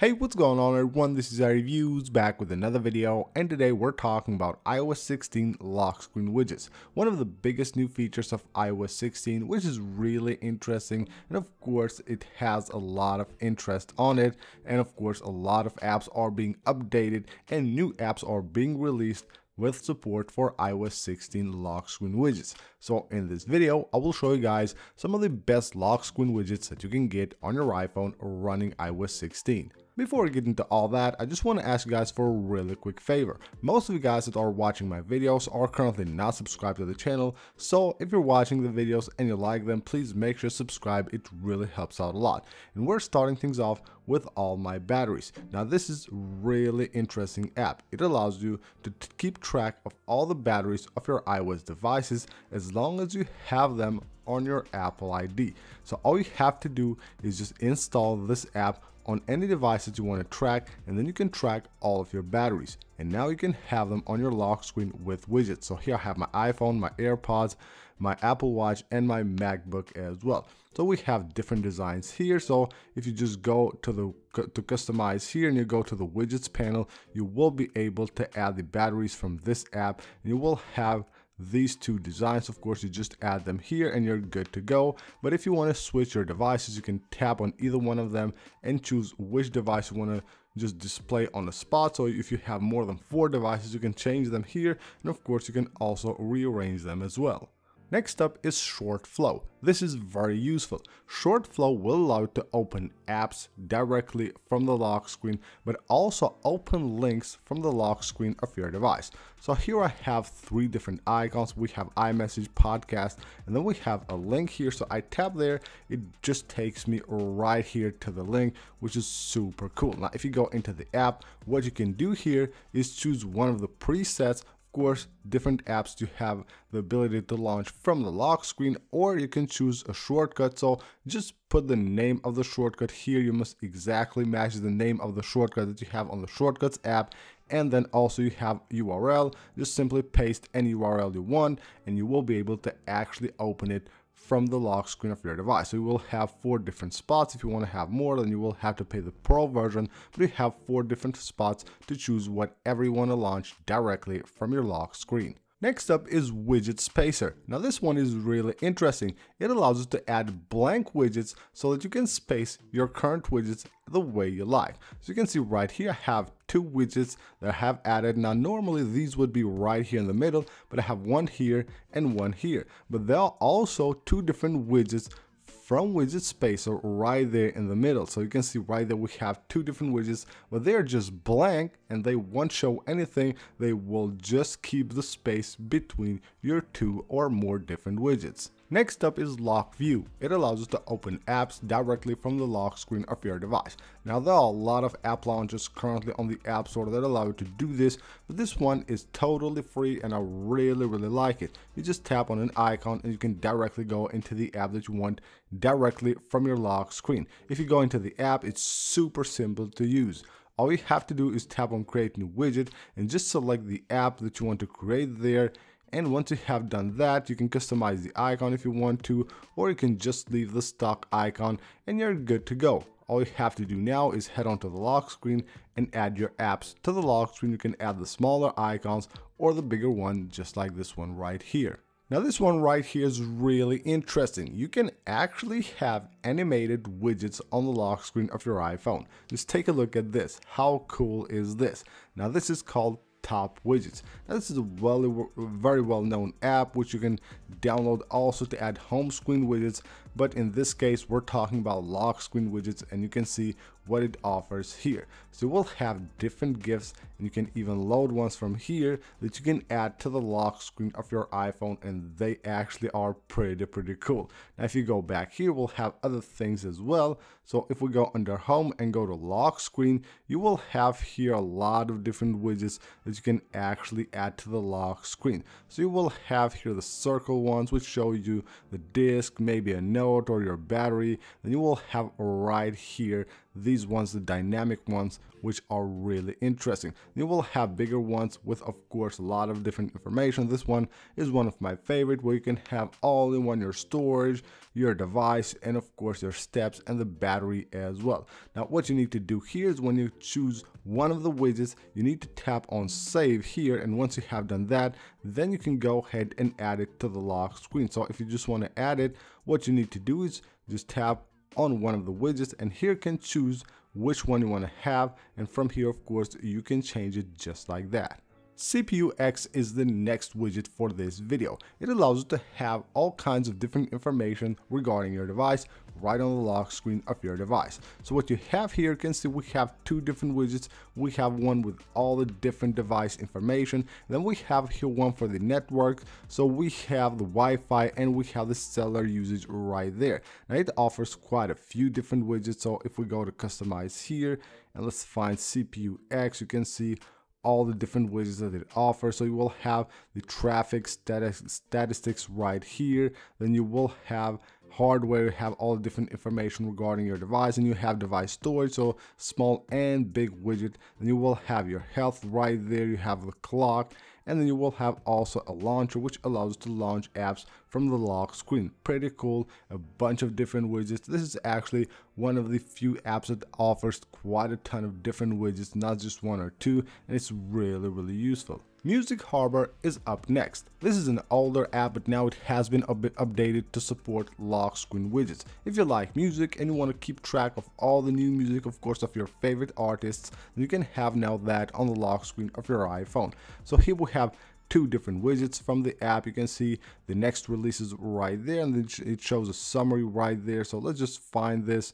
Hey, what's going on everyone? This is iReviews back with another video and today we're talking about iOS 16 lock screen widgets. One of the biggest new features of iOS 16 which is really interesting and of course it has a lot of interest on it and of course a lot of apps are being updated and new apps are being released with support for iOS 16 lock screen widgets. So in this video, I will show you guys some of the best lock screen widgets that you can get on your iPhone running iOS 16. Before we get into all that, I just want to ask you guys for a really quick favor. Most of you guys that are watching my videos are currently not subscribed to the channel, so if you're watching the videos and you like them, please make sure to subscribe, it really helps out a lot. And we're starting things off with AllMyBatteries. Now this is really interesting app. It allows you to keep track of all the batteries of your iOS devices as long as you have them on your Apple ID. So all you have to do is just install this app on any device that you want to track and then you can track all of your batteries. And now you can have them on your lock screen with widgets. So here I have my iPhone my AirPods my Apple Watch and my MacBook as well. So we have different designs here. So if you just go to the to customize here and you go to the widgets panel you will be able to add the batteries from this app. And you will have these two designs. Of course you just add them here and you're good to go. But if you want to switch your devices you can tap on either one of them and choose which device you want to just display on the spot. So if you have more than four devices you can change them here. And of course you can also rearrange them as well Next up is Short Flow. This is very useful. Short Flow will allow you to open apps directly from the lock screen, but also open links from the lock screen of your device. So here I have three different icons. We have iMessage, Podcast, and then we have a link here. So I tap there, it just takes me right here to the link, which is super cool. Now, if you go into the app, what you can do here is choose one of the presets course, different apps you have the ability to launch from the lock screen or you can choose a shortcut. So just put the name of the shortcut here. You must exactly match the name of the shortcut that you have on the shortcuts app. And then also you have URL. Just simply paste any URL you want and you will be able to actually open it from the lock screen of your device. So you will have four different spots. If you want to have more, then you will have to pay the Pro version, but you have four different spots to choose whatever you want to launch directly from your lock screen. Next up is Widget Spacer. Now this one is really interesting. It allows you to add blank widgets so that you can space your current widgets the way you like. So you can see right here I have two widgets that I have added. Now normally these would be right here in the middle, but I have one here and one here. But there are also two different widgets from widget spacer right there in the middle. So you can see right there we have two different widgets, but they're just blank and they won't show anything. They will just keep the space between your two or more different widgets. Next up is Lock View. It allows us to open apps directly from the lock screen of your device. Now there are a lot of app launchers currently on the App Store that allow you to do this, but this one is totally free and I really really like it. You just tap on an icon and you can directly go into the app that you want directly from your lock screen. If you go into the app, it's super simple to use. All you have to do is tap on create new widget and just select the app that you want to create there and once you have done that, you can customize the icon if you want to, or you can just leave the stock icon and you're good to go. All you have to do now is head onto the lock screen and add your apps to the lock screen. You can add the smaller icons or the bigger one, just like this one right here. Now this one right here is really interesting. You can actually have animated widgets on the lock screen of your iPhone. Just take a look at this. How cool is this? Now this is called top widgets. Now, this is a well, very well known app which you can download also to add home screen widgets but in this case we're talking about lock screen widgets and you can see what it offers here. So we'll have different GIFs and you can even load ones from here that you can add to the lock screen of your iPhone and they actually are pretty pretty cool. Now if you go back here we'll have other things as well. So if we go under home and go to lock screen you will have here a lot of different widgets that you can actually add to the lock screen. So you will have here the circle ones which show you the disk, maybe a note or your battery. Then you will have right here these ones, the dynamic ones, which are really interesting. You will have bigger ones with, of course, a lot of different information. This one is one of my favorite where you can have all in one your storage, your device, and of course your steps and the battery as well. Now, what you need to do here is when you choose one of the widgets, you need to tap on save here. And once you have done that, then you can go ahead and add it to the lock screen. So if you just want to add it, what you need to do is just tap on one of the widgets and here can choose which one you want to have and from here of course you can change it just like that. CPU X is the next widget for this video. It allows you to have all kinds of different information regarding your device right on the lock screen of your device. So what you have here, you can see we have two different widgets. We have one with all the different device information. Then we have here one for the network. So we have the Wi-Fi and we have the cellular usage right there. Now it offers quite a few different widgets. So if we go to customize here and let's find CPU X, you can see all the different widgets that it offers. So you will have the traffic status, statistics right here. Then you will have hardware, you have all the different information regarding your device and you have device storage. So small and big widget. Then you will have your health right there. You have the clock and then you will have also a launcher which allows you to launch apps from the lock screen pretty cool a bunch of different widgets this is actually one of the few apps that offers quite a ton of different widgets not just one or two and it's really really useful Music Harbor is up next. This is an older app but now it has been updated to support lock screen widgets. If you like music and you want to keep track of all the new music of course of your favorite artists, you can have now that on the lock screen of your iPhone. So here we have two different widgets from the app. You can see the next releases right there and it shows a summary right there. So let's just find this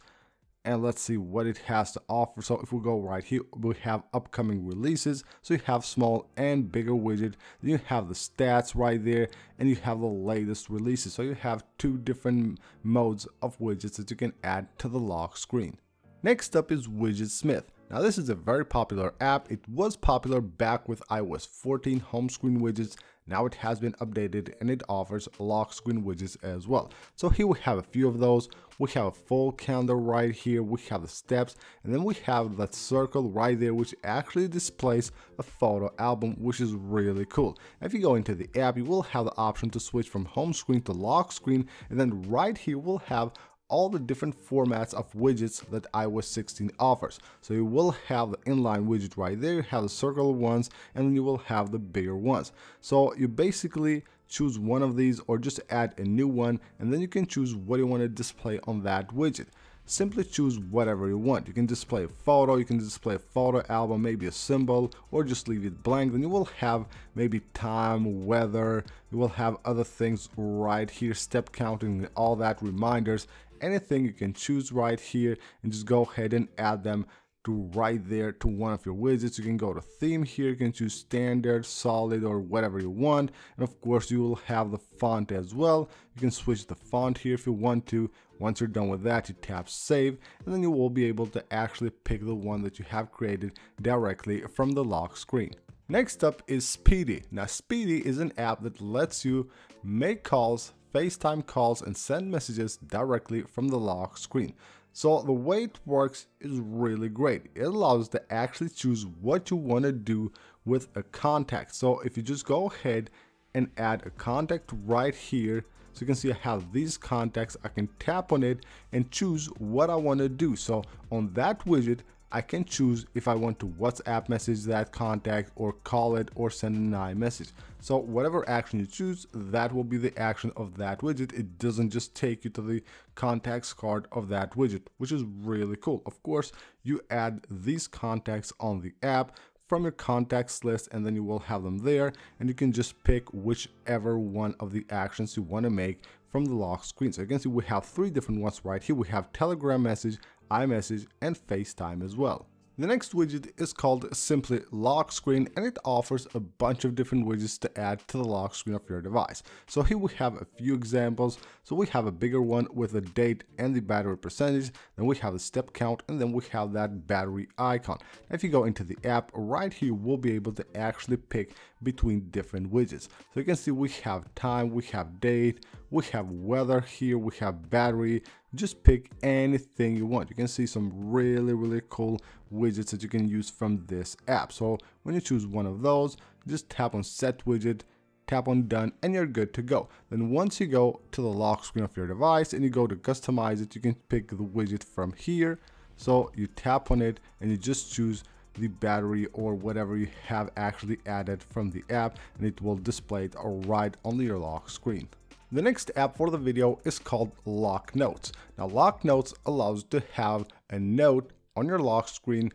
and let's see what it has to offer. So if we go right here, we have upcoming releases. So you have small and bigger widget. You have the stats right there and you have the latest releases. So you have two different modes of widgets that you can add to the lock screen. Next up is Widgetsmith. Now this is a very popular app. It was popular back with iOS 14 home screen widgets now it has been updated and it offers lock screen widgets as well. So here we have a few of those. We have a full calendar right here. We have the steps and then we have that circle right there which actually displays a photo album which is really cool. If you go into the app you will have the option to switch from home screen to lock screen and then right here we'll have all the different formats of widgets that iOS 16 offers. So you will have the inline widget right there, you have the circular ones, and you will have the bigger ones. So you basically choose one of these or just add a new one, and then you can choose what you want to display on that widget. Simply choose whatever you want. You can display a photo, you can display a photo album, maybe a symbol, or just leave it blank. Then you will have maybe time, weather, you will have other things right here, step counting, all that, reminders, anything you can choose right here and just go ahead and add them to right there to one of your widgets. You can go to theme here, you can choose standard, solid, or whatever you want. And of course, you will have the font as well. You can switch the font here if you want to. Once you're done with that, you tap save, and then you will be able to actually pick the one that you have created directly from the lock screen. Next up is Speedy. Now Speedy is an app that lets you make calls FaceTime calls and send messages directly from the lock screen. So the way it works is really great. It allows to actually choose what you want to do with a contact. So if you just go ahead and add a contact right here, so you can see I have these contacts, I can tap on it and choose what I want to do. So on that widget, I can choose if I want to WhatsApp message that contact or call it or send an iMessage. So whatever action you choose, that will be the action of that widget. It doesn't just take you to the contacts card of that widget, which is really cool. Of course, you add these contacts on the app from your contacts list and then you will have them there and you can just pick whichever one of the actions you want to make from the lock screen. So you can see we have three different ones right here. We have Telegram message, iMessage, and FaceTime as well. The next widget is called simply lock screen and it offers a bunch of different widgets to add to the lock screen of your device. So here we have a few examples. So we have a bigger one with the date and the battery percentage, then we have the step count and then we have that battery icon. If you go into the app right here, we'll be able to actually pick between different widgets. So you can see we have time, we have date, we have weather here, we have battery, just pick anything you want. You can see some really, really cool widgets that you can use from this app. So when you choose one of those, just tap on set widget, tap on done and you're good to go. Then once you go to the lock screen of your device and you go to customize it, you can pick the widget from here. So you tap on it and you just choose the battery or whatever you have actually added from the app and it will display it right on your lock screen. The next app for the video is called Lock Notes. Now Lock Notes allows to have a note on your lock screen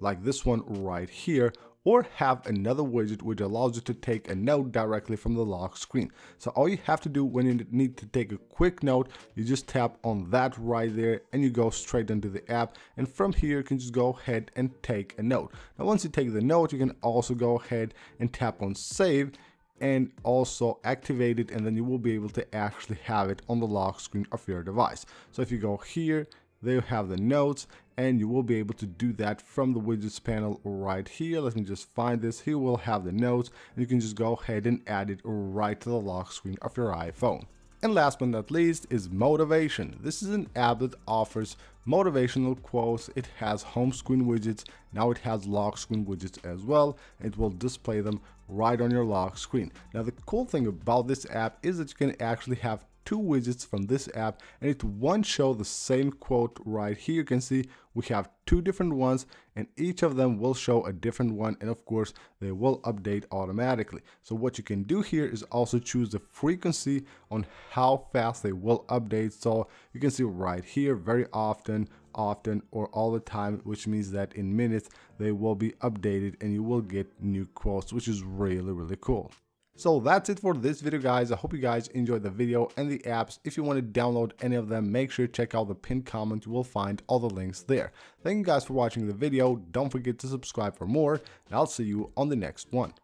like this one right here or have another widget which allows you to take a note directly from the lock screen. So all you have to do when you need to take a quick note, you just tap on that right there and you go straight into the app. And from here, you can just go ahead and take a note. Now, once you take the note, you can also go ahead and tap on save and also activate it and then you will be able to actually have it on the lock screen of your device. So if you go here they have the notes and you will be able to do that from the widgets panel right here. Let me just find this. Here we'll have the notes and you can just go ahead and add it right to the lock screen of your iPhone. And last but not least is Motivation. This is an app that offers motivational quotes. It has home screen widgets. Now it has lock screen widgets as well. It will display them right on your lock screen. Now the cool thing about this app is that you can actually have two widgets from this app and it won't show the same quote right here. You can see we have two different ones and each of them will show a different one and of course they will update automatically. So what you can do here is also choose the frequency on how fast they will update. So you can see right here very often often or all the time which means that in minutes they will be updated and you will get new quotes which is really really cool. So that's it for this video guys. I hope you guys enjoyed the video and the apps. If you want to download any of them, make sure to check out the pinned comment. You will find all the links there. Thank you guys for watching the video. Don't forget to subscribe for more and I'll see you on the next one.